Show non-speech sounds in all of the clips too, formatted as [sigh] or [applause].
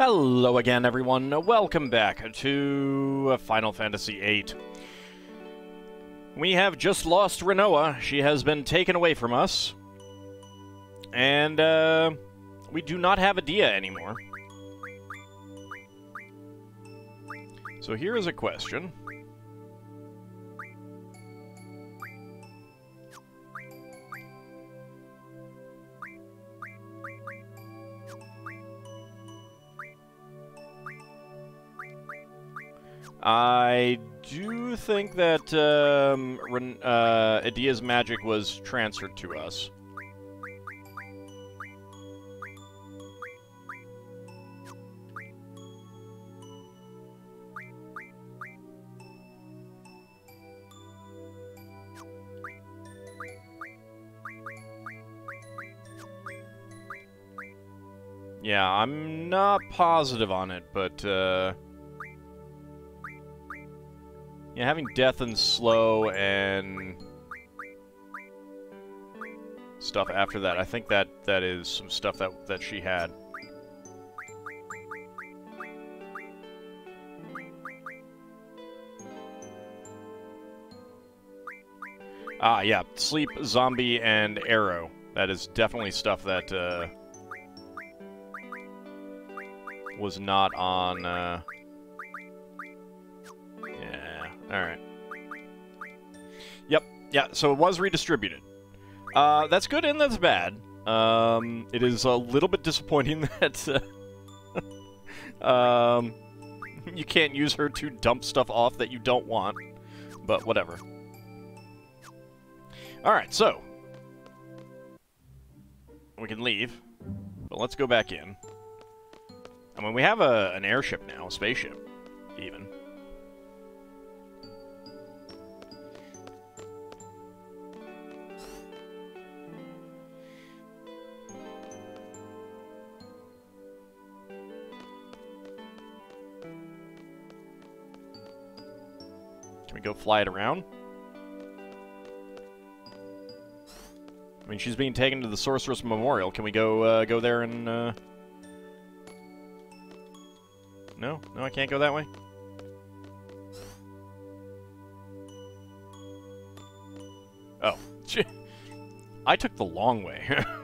Hello again, everyone. Welcome back to Final Fantasy VIII. We have just lost Rinoa. She has been taken away from us. And, uh, we do not have Edea anymore. So here is a question. I do think that um, uh, Edea's magic was transferred to us. Yeah, I'm not positive on it, but, uh... Yeah, having death and slow and stuff after that, I think that that is some stuff that that she had. Ah, yeah, sleep, zombie, and arrow. That is definitely stuff that uh, was not on. Uh, Alright. Yep, yeah, so it was redistributed. Uh, that's good and that's bad. Um, it is a little bit disappointing [laughs] that uh, [laughs] um, you can't use her to dump stuff off that you don't want, but whatever. Alright, so. We can leave, but let's go back in. I mean, we have a, an airship now, a spaceship, even. Go fly it around? I mean, she's being taken to the Sorceress Memorial. Can we go uh, go there and... Uh... No? No, I can't go that way? Oh. [laughs] I took the long way. [laughs]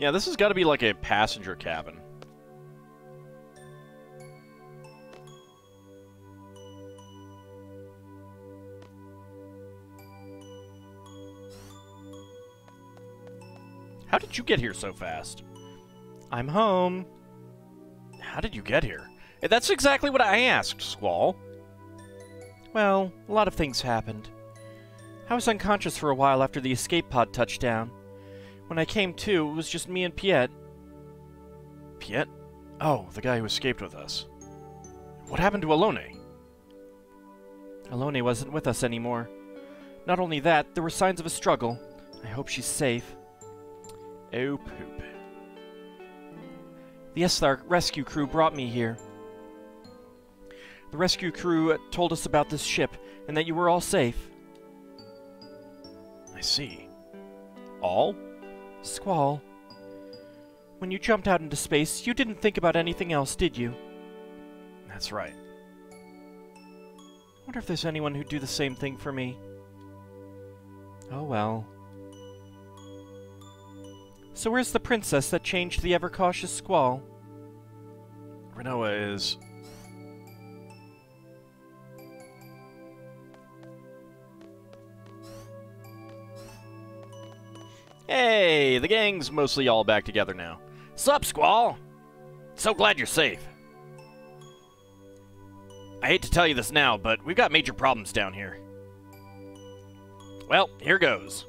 Yeah, this has got to be like a passenger cabin. How did you get here so fast? I'm home. How did you get here? Eh, that's exactly what I asked, Squall. Well, a lot of things happened. I was unconscious for a while after the escape pod touched down. When I came to, it was just me and Piet. Piet? Oh, the guy who escaped with us. What happened to Ellone? Ellone wasn't with us anymore. Not only that, there were signs of a struggle. I hope she's safe. Oh, poop. The Esthar rescue crew brought me here. The rescue crew told us about this ship, and that you were all safe. I see. All? Squall, when you jumped out into space, you didn't think about anything else, did you? That's right. I wonder if there's anyone who'd do the same thing for me. Oh well. So where's the princess that changed the ever-cautious Squall? Rinoa is Hey, the gang's mostly all back together now. Sup, Squall? So glad you're safe. I hate to tell you this now, but we've got major problems down here. Well, here goes.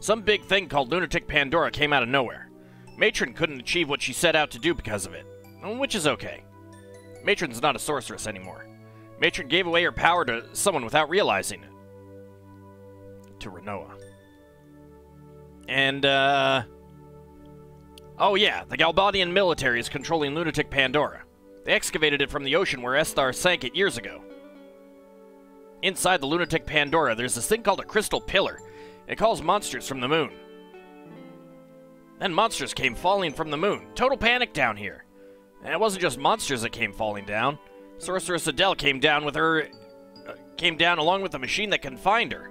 Some big thing called Lunatic Pandora came out of nowhere. Matron couldn't achieve what she set out to do because of it, which is okay. Matron's not a sorceress anymore. Matron gave away her power to someone without realizing it to Rinoa. And, uh... Oh yeah, the Galbadian military is controlling Lunatic Pandora. They excavated it from the ocean where Esthar sank it years ago. Inside the lunatic Pandora, there's this thing called a crystal pillar. It calls monsters from the moon. Then monsters came falling from the moon. Total panic down here. And it wasn't just monsters that came falling down. Sorceress Adele came down with her. Uh, came down along with the machine that confined her.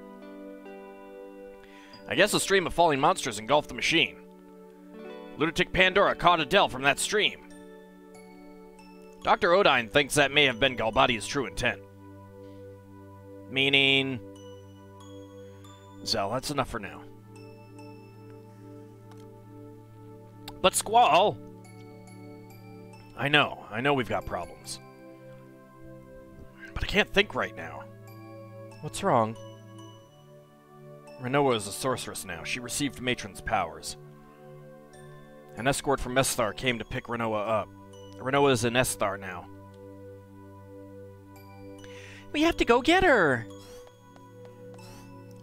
I guess a stream of falling monsters engulfed the machine. Lunatic Pandora caught Adele from that stream. Dr. Odine thinks that may have been Galbadia's true intent. Meaning. Zell, that's enough for now. But Squall! I know, I know we've got problems. But I can't think right now. What's wrong? Rinoa is a sorceress now. She received Matron's powers. An escort from Esthar came to pick Rinoa up. Rinoa is in Esthar now. We have to go get her!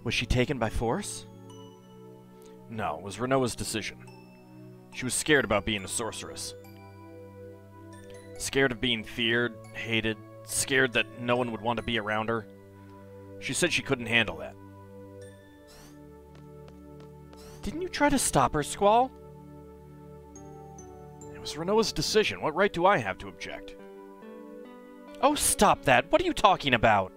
Was she taken by force? No, it was Rinoa's decision. She was scared about being a sorceress. Scared of being feared, hated, scared that no one would want to be around her. She said she couldn't handle that. Didn't you try to stop her, Squall? It was Rinoa's decision. What right do I have to object? Oh, stop that. What are you talking about?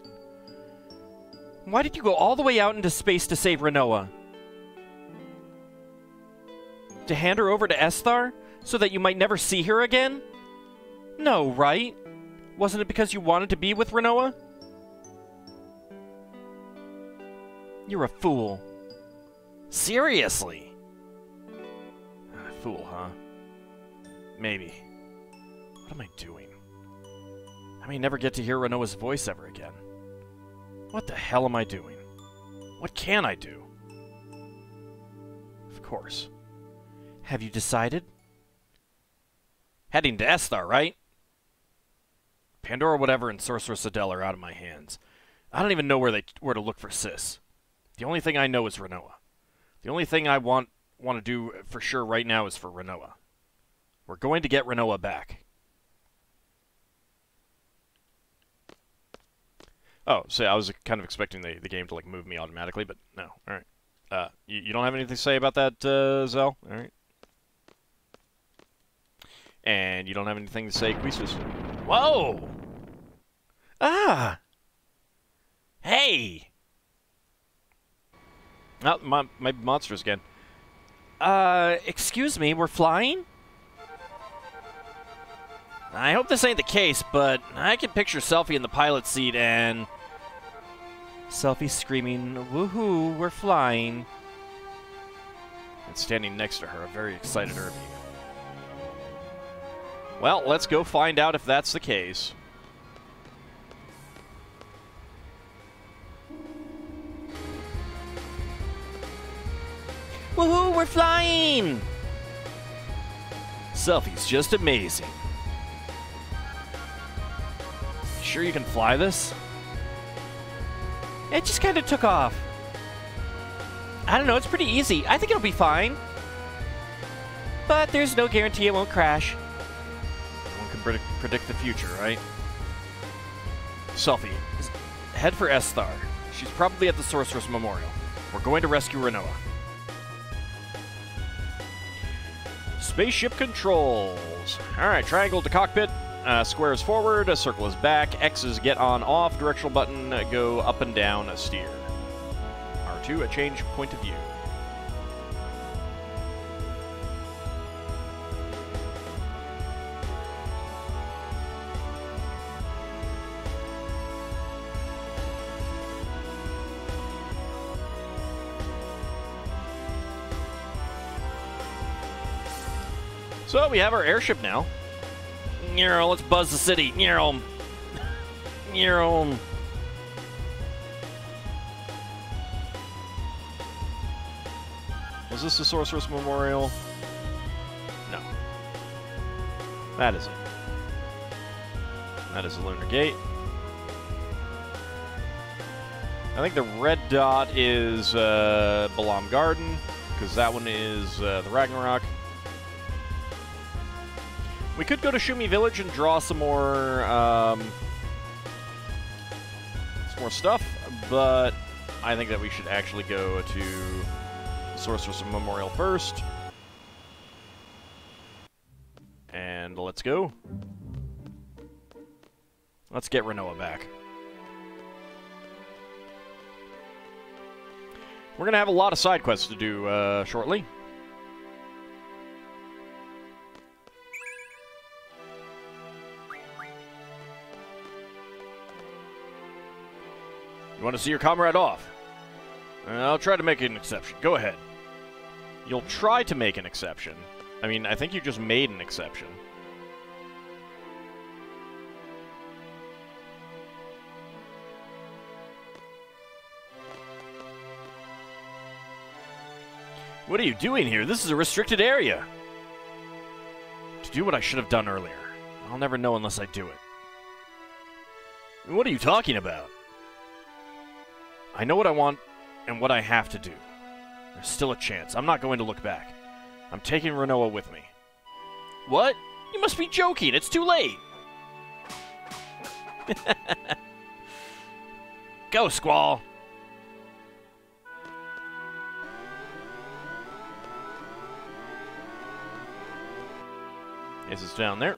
Why did you go all the way out into space to save Rinoa? To hand her over to Esthar? So that you might never see her again? No, right? Wasn't it because you wanted to be with Rinoa? You're a fool. Seriously? Ah, fool, huh? Maybe. What am I doing? I may never get to hear Rinoa's voice ever again. What the hell am I doing? What can I do? Of course. Have you decided? Heading to Esthar, right? Pandora, whatever, and Sorceress Adele are out of my hands. I don't even know where they where to look for Sis. The only thing I know is Rinoa. The only thing I want want to do for sure right now is for Rinoa. We're going to get Rinoa back. Oh, so I was kind of expecting the, the game to like move me automatically, but no. All right. Uh, you, you don't have anything to say about that, uh, Zell? All right. And you don't have anything to say, Quistis? Whoa! Ah! Hey! Oh, my, my monsters again. Uh, excuse me, we're flying? I hope this ain't the case, but I can picture Selphie in the pilot seat and... Selphie screaming, woohoo, we're flying. And standing next to her, a very excited Irvine. Well, let's go find out if that's the case. Woohoo, we're flying! Selphie's just amazing. Sure you can fly this? It just kind of took off. I don't know, it's pretty easy. I think it'll be fine. But there's no guarantee it won't crash. No One can predict, predict the future, right? Selphie, head for Esthar. She's probably at the Sorceress Memorial. We're going to rescue Rinoa. Spaceship controls. Alright, triangle to cockpit. Uh, squares forward, a circle is back, X is get on off, directional button uh, go up and down, a steer. R2, a change point of view. We have our airship now. Nero, let's buzz the city. Nero. Nero. Was this the Sorceress Memorial? No. That is it. That is the Lunar Gate. I think the red dot is uh, Balamb Garden, because that one is uh, the Ragnarok. We could go to Shumi Village and draw some more, um, some more stuff, but I think that we should actually go to Sorceress Memorial first. And let's go. Let's get Rinoa back. We're going to have a lot of side quests to do uh, shortly. You want to see your comrade off? I'll try to make an exception. Go ahead. You'll try to make an exception. I mean, I think you just made an exception. What are you doing here? This is a restricted area. To do what I should have done earlier. I'll never know unless I do it. What are you talking about? I know what I want and what I have to do. There's still a chance. I'm not going to look back. I'm taking Rinoa with me. What? You must be joking. It's too late. [laughs] Go, Squall. This Is it's down there.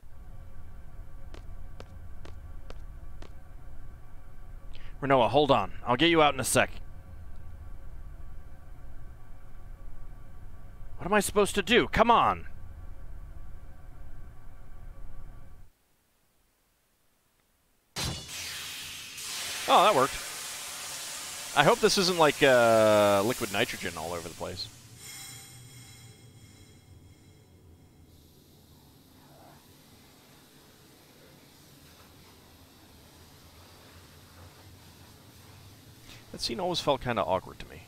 Rinoa, hold on. I'll get you out in a sec. What am I supposed to do? Come on! Oh, that worked. I hope this isn't like uh, liquid nitrogen all over the place. That scene always felt kind of awkward to me.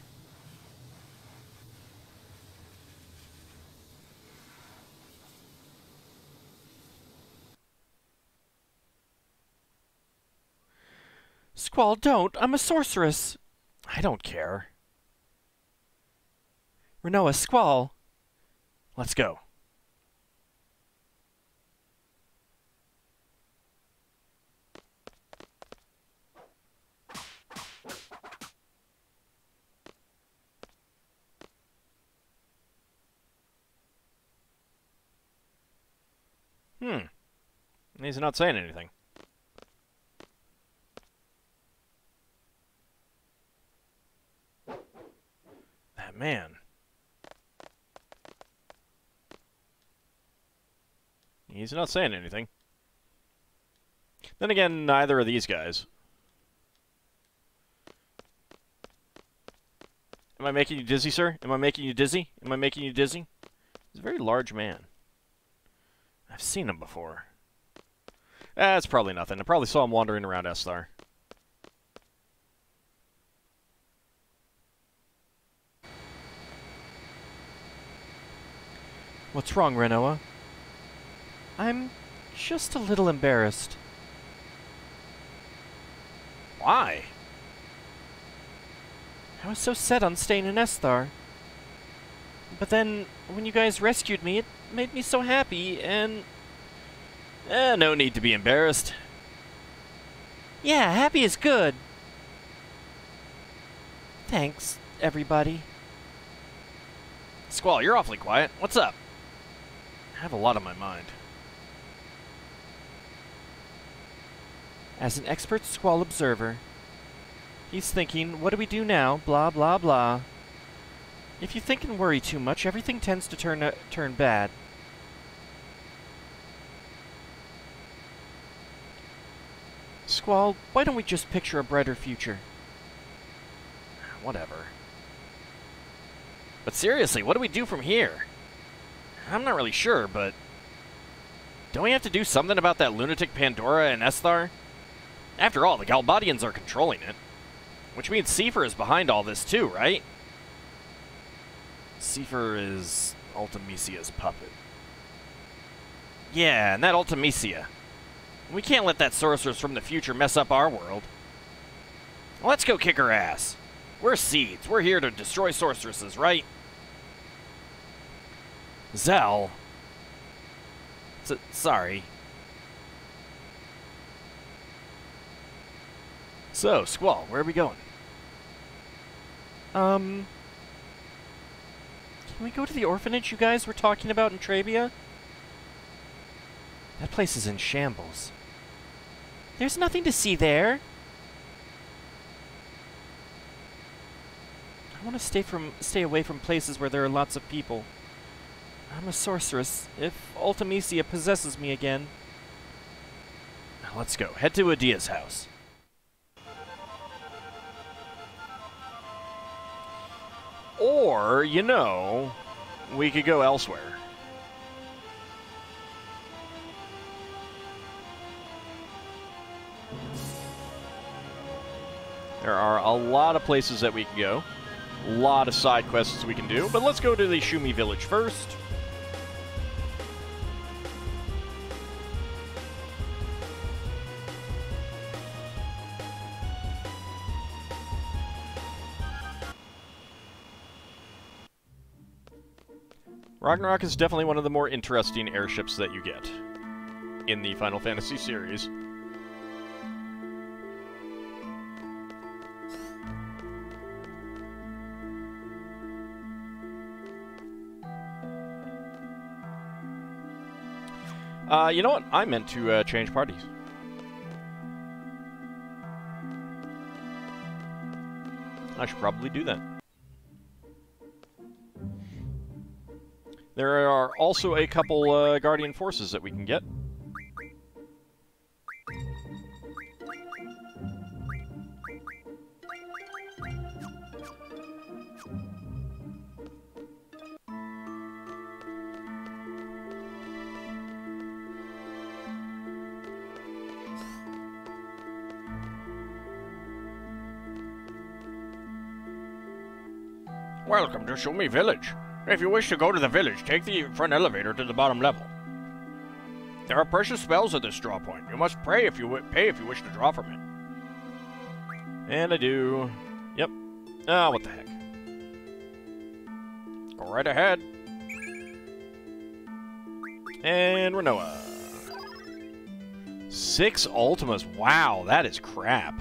Squall, don't! I'm a sorceress! I don't care. Rinoa, Squall! Let's go. He's not saying anything. That man. He's not saying anything. Then again, neither of these guys. Am I making you dizzy, sir? Am I making you dizzy? Am I making you dizzy? He's a very large man. I've seen him before. Eh, That's probably nothing. I probably saw him wandering around Esthar. What's wrong, Rinoa? I'm just a little embarrassed. Why? I was so set on staying in Esthar. But then, when you guys rescued me, it made me so happy, and... Eh, no need to be embarrassed. Yeah, happy is good. Thanks, everybody. Squall, you're awfully quiet. What's up? I have a lot on my mind. As an expert Squall observer, he's thinking, what do we do now? Blah, blah, blah. If you think and worry too much, everything tends to turn, uh, turn bad. Squall, why don't we just picture a brighter future? Ah, whatever. But seriously, what do we do from here? I'm not really sure, but... Don't we have to do something about that lunatic Pandora and Esthar? After all, the Galbadians are controlling it. Which means Seifer is behind all this too, right? Seifer is Ultimecia's puppet. Yeah, and that Ultimecia. We can't let that sorceress from the future mess up our world. Let's go kick her ass. We're SeeDs. We're here to destroy sorceresses, right? Zell. S sorry. So, Squall, where are we going? Um... Can we go to the orphanage you guys were talking about in Trabia? That place is in shambles. There's nothing to see there. I want to stay from stay away from places where there are lots of people. I'm a sorceress. If Ultimecia possesses me again... Now let's go. Head to Edea's house. Or, you know, we could go elsewhere. There are a lot of places that we can go. A lot of side quests we can do. But let's go to the Shumi village first. Ragnarok is definitely one of the more interesting airships that you get in the Final Fantasy series. Uh, you know what? I meant to uh, change parties. I should probably do that. There are also a couple uh, Guardian Forces that we can get. Welcome to Shumi Village. If you wish to go to the village, take the front elevator to the bottom level. There are precious spells at this draw point. You must pray if you pay if you wish to draw from it. And I do. Yep. Ah, what the heck. Go right ahead. And Rinoa. Six Ultimas. Wow, that is crap.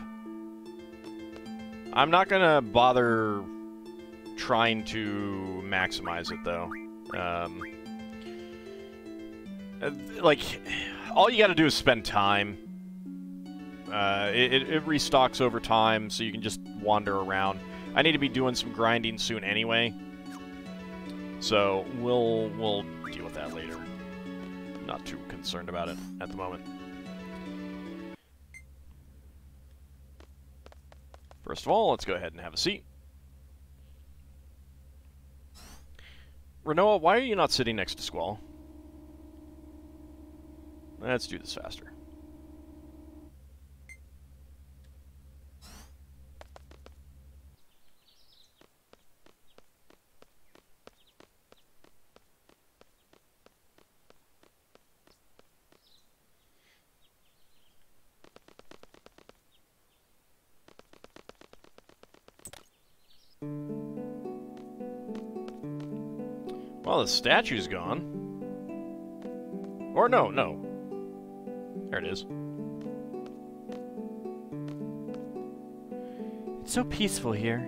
I'm not gonna bother trying to maximize it, though. Um, uh, like, all you gotta do is spend time. Uh, it, it restocks over time, so you can just wander around. I need to be doing some grinding soon anyway. So, we'll, we'll deal with that later. Not too concerned about it at the moment. First of all, let's go ahead and have a seat. Rinoa, why are you not sitting next to Squall? Let's do this faster. Well, the statue's gone. Or no, no. There it is. It's so peaceful here.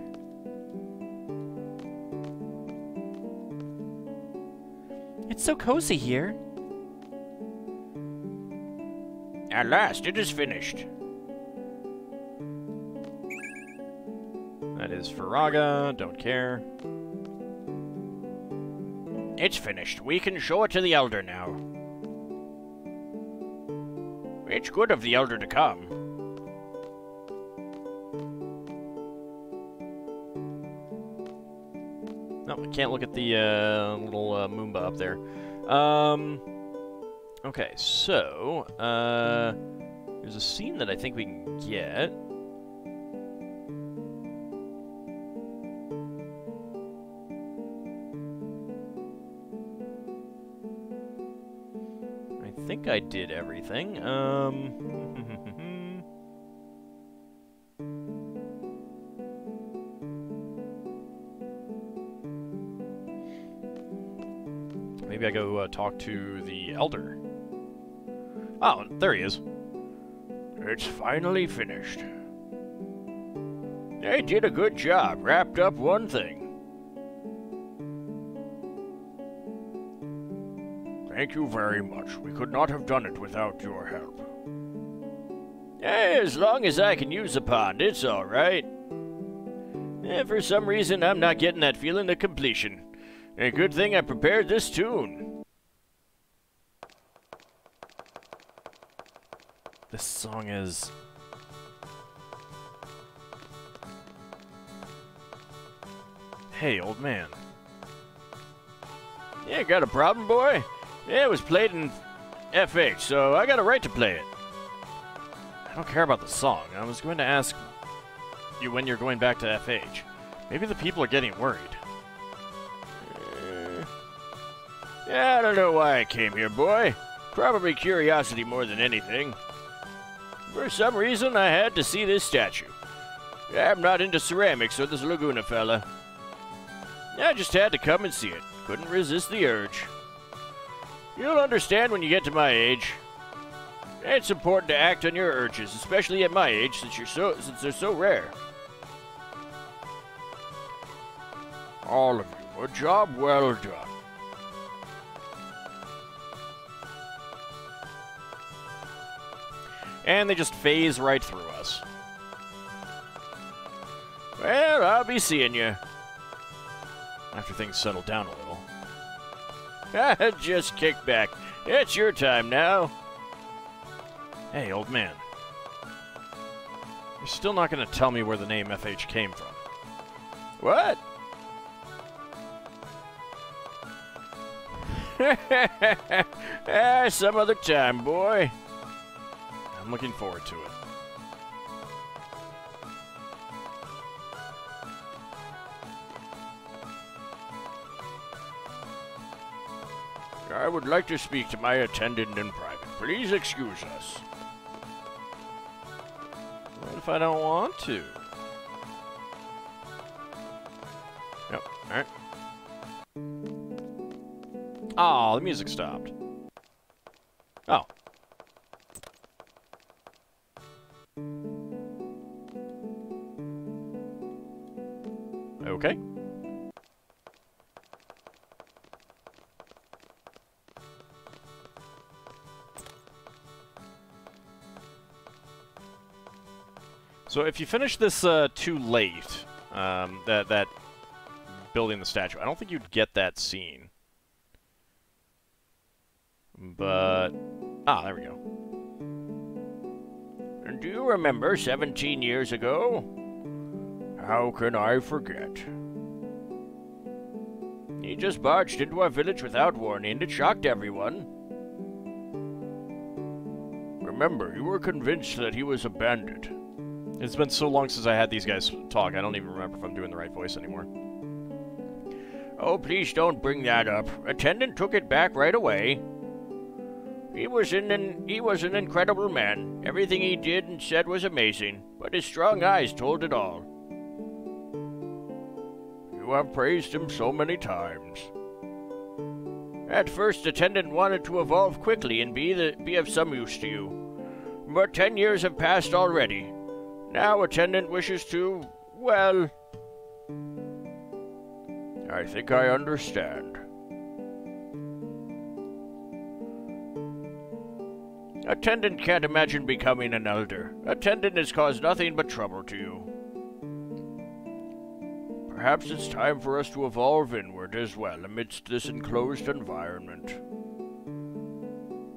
It's so cozy here. At last, it is finished. That is Firaga, don't care. It's finished. We can show it to the Elder now. It's good of the Elder to come. No, I can't look at the uh, little uh, Moomba up there. Um, okay, so, uh, there's a scene that I think we can get. Did everything. Um... [laughs] Maybe I go uh, talk to the Elder. Oh, there he is. It's finally finished. They did a good job, wrapped up one thing. Thank you very much. We could not have done it without your help. As long as I can use the pond, it's all right. Eh, for some reason, I'm not getting that feeling of completion. A good thing I prepared this tune. This song is. Hey, old man. Yeah, got a problem, boy? Yeah, it was played in FH, so I got a right to play it. I don't care about the song. I was going to ask you when you're going back to FH. Maybe the people are getting worried. Uh, yeah, I don't know why I came here, boy. Probably curiosity more than anything. For some reason, I had to see this statue. I'm not into ceramics or this Laguna fella. I just had to come and see it. Couldn't resist the urge. You'll understand when you get to my age. It's important to act on your urges, especially at my age, since you're so since they're so rare. All of you, a job well done. And they just phase right through us. Well, I'll be seeing you. After things settle down a little. [laughs] just kick back. It's your time now. Hey, old man. You're still not going to tell me where the name FH came from. What? ah, [laughs] some other time, boy. I'm looking forward to it. I would like to speak to my attendant in private. Please excuse us. What if I don't want to? Yep, alright. Oh, ah, the music stopped. Oh. Okay. So if you finish this uh, too late, um, that that building the statue, I don't think you'd get that scene. But ah, there we go. And do you remember 17 years ago? How can I forget? He just barged into our village without warning. It shocked everyone. Remember, you were convinced that he was a bandit. It's been so long since I had these guys talk, I don't even remember if I'm doing the right voice anymore. Oh, please don't bring that up. Attendant took it back right away. He was an he was an incredible man. Everything he did and said was amazing, but his strong eyes told it all. You have praised him so many times. At first, attendant wanted to evolve quickly and be the, be of some use to you, but ten years have passed already, now attendant wishes to, well... I think I understand. Attendant can't imagine becoming an elder. Attendant has caused nothing but trouble to you. Perhaps it's time for us to evolve inward as well amidst this enclosed environment.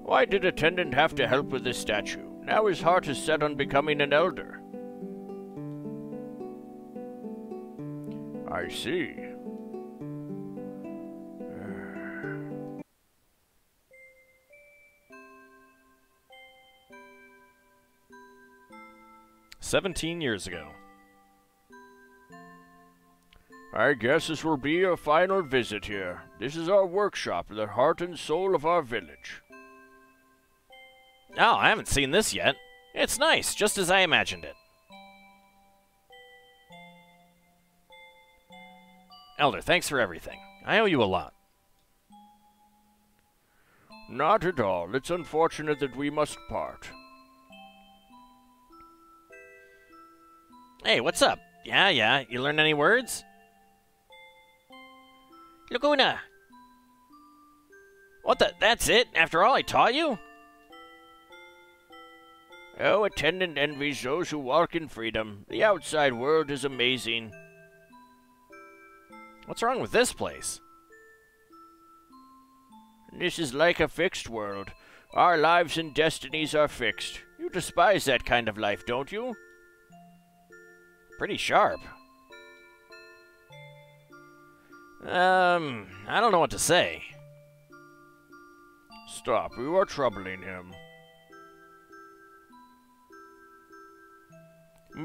Why did Attendant have to help with this statue? Now his heart is set on becoming an elder. I see. Seventeen years ago. I guess this will be a final visit here. This is our workshop, the heart and soul of our village. Oh, I haven't seen this yet. It's nice, just as I imagined it. Elder, thanks for everything. I owe you a lot. Not at all. It's unfortunate that we must part. Hey, what's up? Yeah, yeah. You learn any words? Laguna! What the? That's it? After all I taught you? Oh, attendant envies those who walk in freedom. The outside world is amazing. What's wrong with this place? This is like a fixed world. Our lives and destinies are fixed. You despise that kind of life, don't you? Pretty sharp. Um, I don't know what to say. Stop, you are troubling him.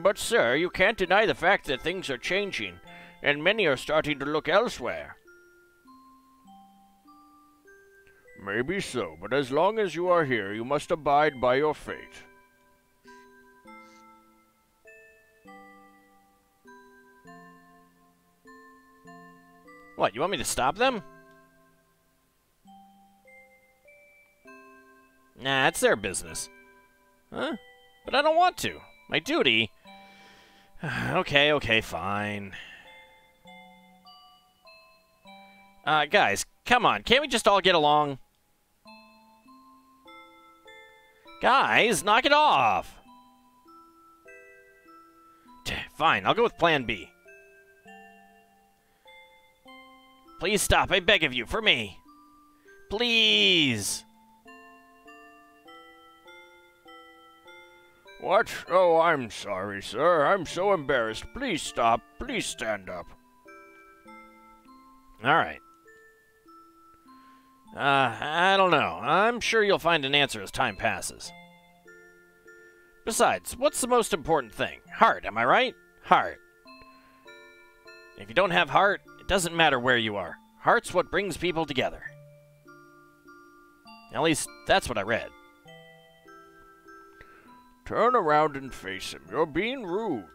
But, sir, you can't deny the fact that things are changing, and many are starting to look elsewhere. Maybe so, but as long as you are here, you must abide by your fate. What, you want me to stop them? Nah, it's their business. Huh? But I don't want to. My duty? [sighs] okay, okay, fine. Uh, guys, come on. Can't we just all get along? Guys, knock it off! Fine, I'll go with plan B. Please stop, I beg of you, for me. Please! What? Oh, I'm sorry, sir. I'm so embarrassed. Please stop. Please stand up. All right. Uh, I don't know. I'm sure you'll find an answer as time passes. Besides, what's the most important thing? Heart, am I right? Heart. If you don't have heart, it doesn't matter where you are. Heart's what brings people together. At least, that's what I read. Turn around and face him. You're being rude.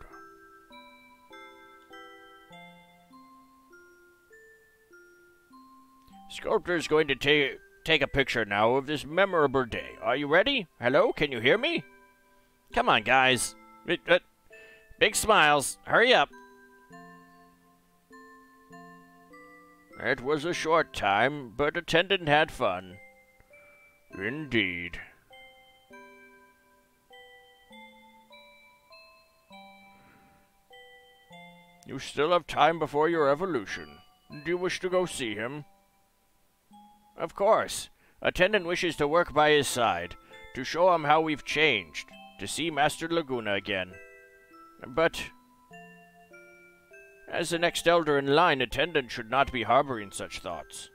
Sculptor's going to ta take a picture now of this memorable day. Are you ready? Hello? Can you hear me? Come on, guys. Uh, uh, big smiles. Hurry up. It was a short time, but attendant had fun. Indeed. You still have time before your evolution. Do you wish to go see him? Of course. Attendant wishes to work by his side, to show him how we've changed, to see Master Laguna again. But... As the next elder in line, attendant should not be harboring such thoughts.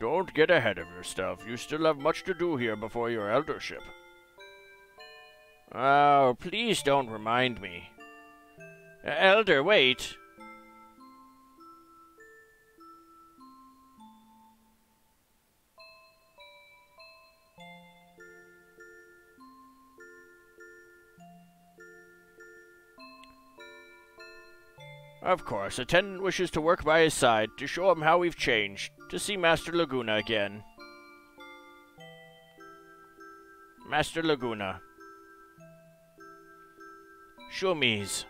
Don't get ahead of yourself. You still have much to do here before your eldership. Oh, please don't remind me. Elder, wait. Of course, attendant wishes to work by his side, to show him how we've changed, to see Master Laguna again. Master Laguna. Shumis.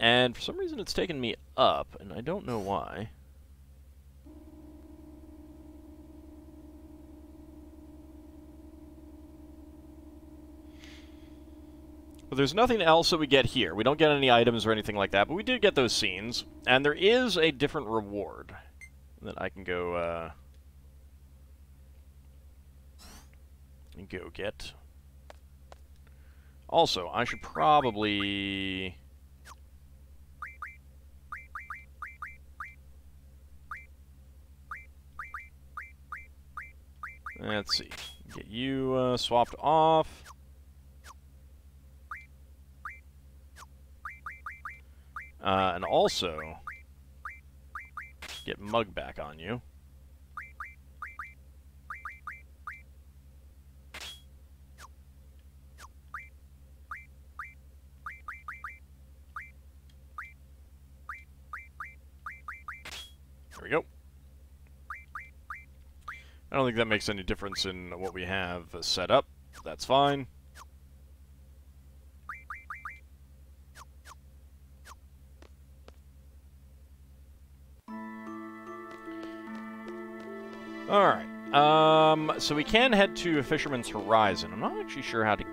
And for some reason it's taken me up, and I don't know why. But there's nothing else that we get here. We don't get any items or anything like that, but we did get those scenes. And there is a different reward that I can go, uh, go get. Also, I should probably... Let's see. Get you uh, swapped off. Uh, and also, get Mug back on you. There we go. I don't think that makes any difference in what we have set up. That's fine. So we can head to Fisherman's Horizon. I'm not actually sure how to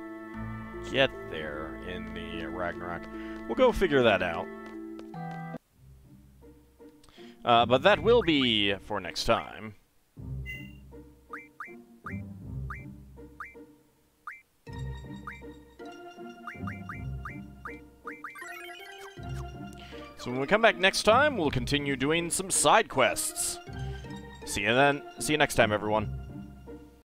get there in the Ragnarok. We'll go figure that out. Uh, but that will be for next time. So when we come back next time, we'll continue doing some side quests. See you then. See you next time, everyone.